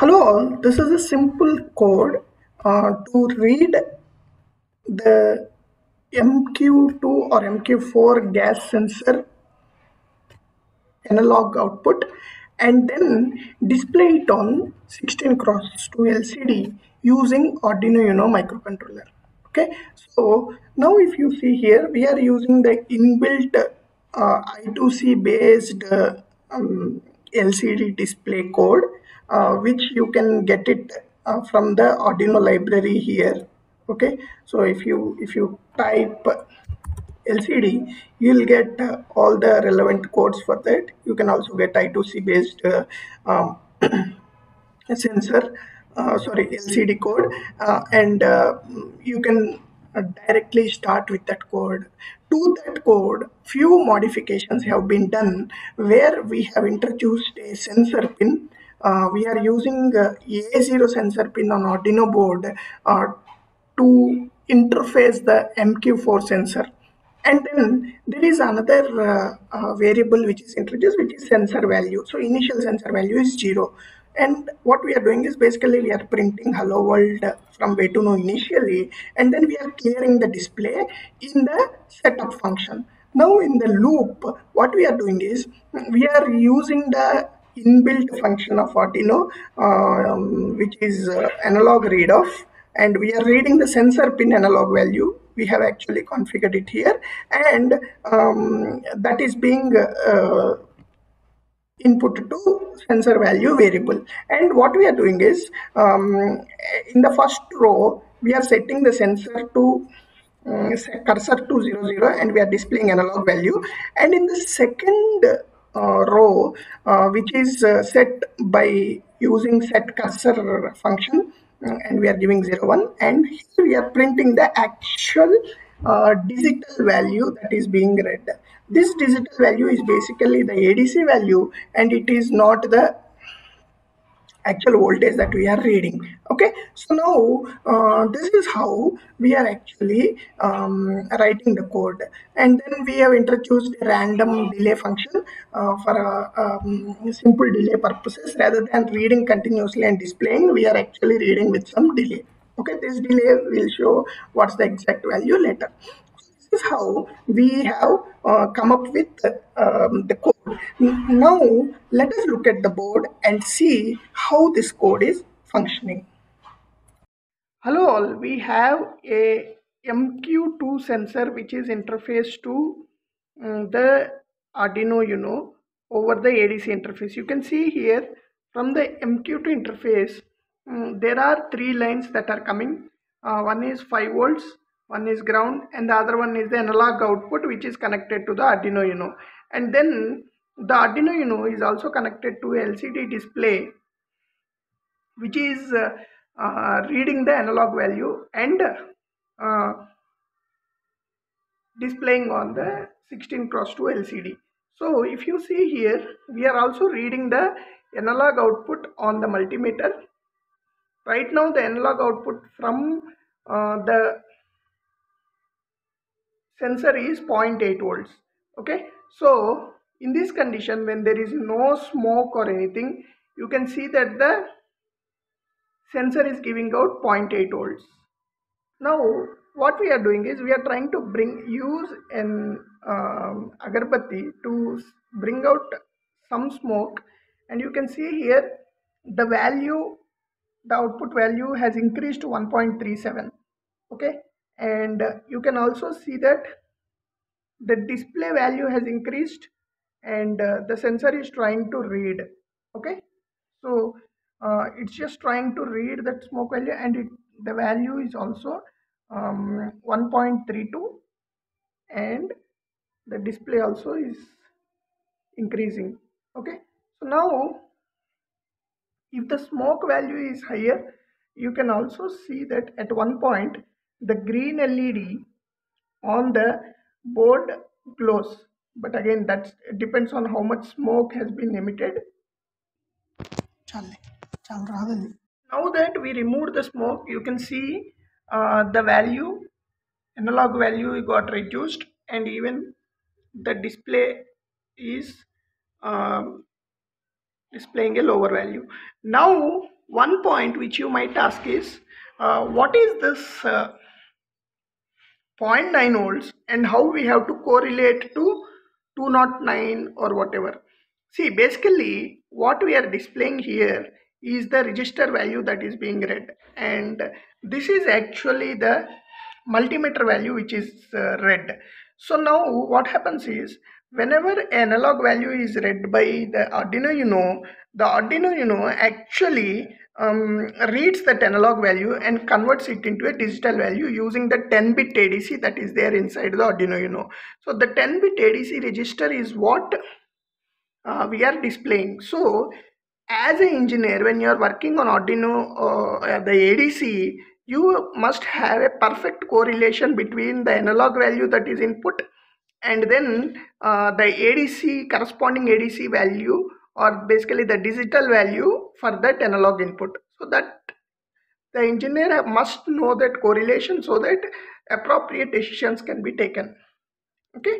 Hello all, this is a simple code uh, to read the MQ2 or MQ4 gas sensor analog output and then display it on 16 cross 2 LCD using Arduino Uno microcontroller. Okay, so now if you see here, we are using the inbuilt uh, I2C based uh, um, LCD display code, which you can get it uh, from the Arduino library here. Okay, so if you if you type LCD, you'll get uh, all the relevant codes for that. You can also get I2C based uh, um, sensor, uh, sorry, LCD code, uh, and uh, you can uh, directly start with that code. To that code, few modifications have been done where we have introduced a sensor pin. Uh, we are using uh, A0 sensor pin on Arduino board uh, to interface the MQ4 sensor. And then there is another variable which is introduced which is sensor value. So initial sensor value is zero. And what we are doing is basically we are printing hello world from Arduino initially and then we are clearing the display in the setup function. Now in the loop what we are doing is we are using the inbuilt function of Arduino um, which is uh, analog read off. And we are reading the sensor pin analog value. We have actually configured it here. And um, that is being uh, input to sensor value variable. And what we are doing is um, in the first row we are setting the sensor to um, cursor to 0 0 and we are displaying analog value. And in the second uh, row uh, which is uh, set by using set cursor function and we are giving 0 1 and here we are printing the actual uh, digital value that is being read. This digital value is basically the ADC value and it is not the actual voltage that we are reading. Okay? So now uh, this is how we are actually um, writing the code. And then we have introduced a random delay function uh, for a, um, simple delay purposes. Rather than reading continuously and displaying we are actually reading with some delay. Okay? This delay will show what's the exact value later. This is how we have uh, come up with um, the code. Now, let us look at the board and see how this code is functioning. Hello all, we have a MQ2 sensor which is interfaced to um, the Arduino Uno over the ADC interface. You can see here from the MQ2 interface, um, there are three lines that are coming. Uh, one is 5 volts, one is ground and the other one is the analog output which is connected to the Arduino Uno and then the Arduino Uno is also connected to LCD display which is uh, uh, reading the analog value and uh, displaying on the 16 cross 2 LCD. So if you see here we are also reading the analog output on the multimeter. Right now the analog output from uh, the sensor is 0.8 volts okay so in this condition when there is no smoke or anything you can see that the sensor is giving out 0.8 volts. Now what we are doing is we are trying to bring use an um, agarbatti to bring out some smoke. And you can see here the value the output value has increased to 1.37 okay? And you can also see that the display value has increased and uh, the sensor is trying to read okay? So uh, it's just trying to read that smoke value and it, the value is also um, 1.32 and the display also is increasing okay? So now if the smoke value is higher you can also see that at one point the green LED on the board glows but again that depends on how much smoke has been emitted. Now that we removed the smoke you can see uh, the value analog value got reduced and even the display is um, displaying a lower value. Now one point which you might ask is uh, what is this uh, 0.9 volts and how we have to correlate to 209 or whatever. See, basically what we are displaying here is the register value that is being read and this is actually the multimeter value which is uh, read. So now what happens is whenever analog value is read by the Arduino Uno, the Arduino Uno actually um, reads that analog value and converts it into a digital value using the 10 bit ADC that is there inside the Arduino Uno. So the 10 bit ADC register is what uh, we are displaying. So as an engineer when you are working on Arduino uh, the ADC you must have a perfect correlation between the analog value that is input and then uh, the ADC corresponding ADC value or basically the digital value for that analog input. So that the engineer must know that correlation so that appropriate decisions can be taken. Okay